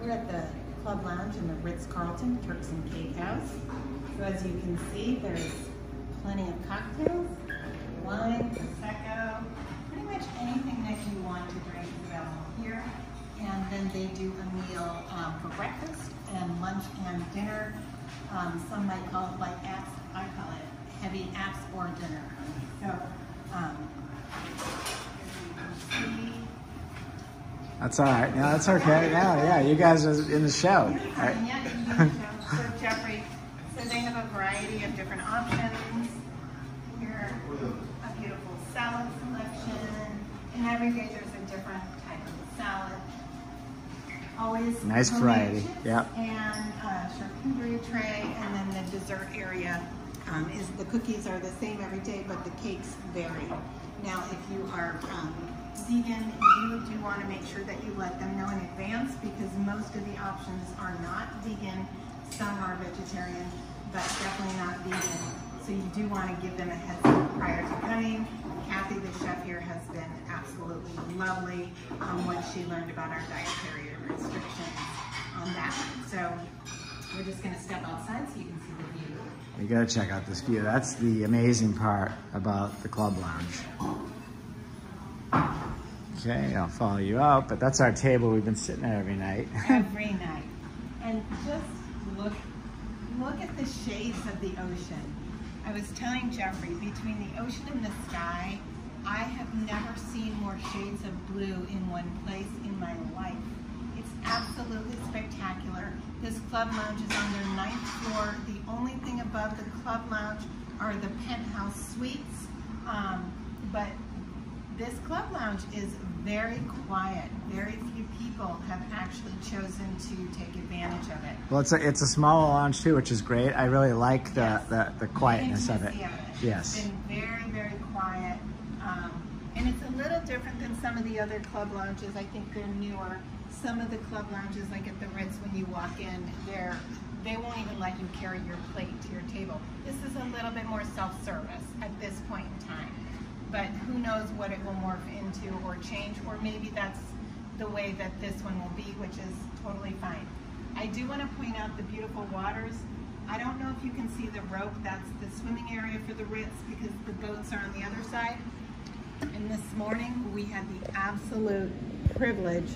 we're at the Club Lounge in the Ritz-Carlton Turks and Caicos. So as you can see, there's plenty of cocktails, wine, prosecco, pretty much anything that you want to drink available here. And then they do a meal um, for breakfast and lunch and dinner. Um, some might call it like apps, I call it heavy apps or dinner. So, um, as you can see, That's all right. No, that's okay. Yeah, yeah. You guys are in the show. Yeah, right? yeah, you so. So Jeffrey, so they have a variety of different options. Here, a beautiful salad selection, and every day there's a different type of salad. Always Nice variety, Yeah. And uh, charcuterie tray, and then the dessert area um, is the cookies are the same every day, but the cakes vary. Now, if you are um, vegan, you do want to make sure that you let them know in advance because most of the options are not vegan. Some are vegetarian, but definitely not vegan. So you do want to give them a heads up prior to coming. Kathy, the chef here, has been absolutely lovely on what she learned about our dietary restrictions on that. So we're just going to step outside so you can see the view. You gotta check out this view. That's the amazing part about the club lounge. Okay, I'll follow you out, but that's our table we've been sitting at every night. every night. And just look, look at the shades of the ocean. I was telling Jeffrey, between the ocean and the sky, I have never seen more shades of blue in one place in my life. It's absolutely spectacular. This club lounge is on their ninth floor. The only thing above the club lounge are the penthouse suites. Um, but this club lounge is very quiet. Very few people have actually chosen to take advantage of it. Well, it's a it's a small lounge too, which is great. I really like the Yes. the, the quietness of it. Intimacy Yes. It's been very, very quiet. Um, and it's a little different than some of the other club lounges. I think they're newer. Some of the club lounges, like at the Ritz, when you walk in, they're, they won't even let you carry your plate to your table. This is a little bit more self-service at this point in time. But who knows what it will morph into or change, or maybe that's the way that this one will be, which is totally fine. I do want to point out the beautiful waters. I don't know if you can see the rope, that's the swimming area for the Ritz because the boats are on the other side. And this morning, we had the absolute privilege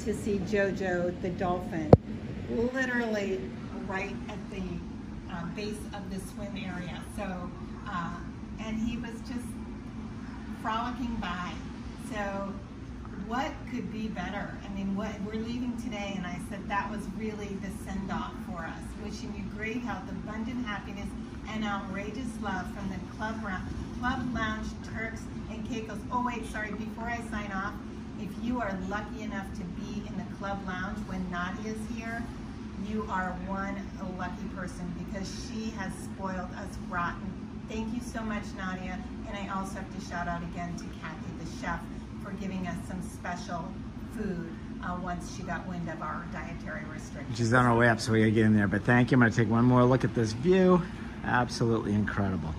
to see Jojo the dolphin literally right at the uh, base of the swim area. So, uh, and he was frolicking by. So what could be better? I mean, what we're leaving today, and I said that was really the send off for us. Wishing you great health, abundant happiness, and outrageous love from the Club, Club Lounge Turks and Caicos. Oh, wait, sorry, before I sign off, if you are lucky enough to be in the Club Lounge when Nadia's here, you are one lucky person because she has spoiled us rotten. Thank you so much, Nadia. And I also have to shout out again to Kathy, the chef, for giving us some special food uh, once she got wind of our dietary restrictions. She's on her way up, so we gotta get in there. But thank you. I'm gonna take one more look at this view. Absolutely incredible.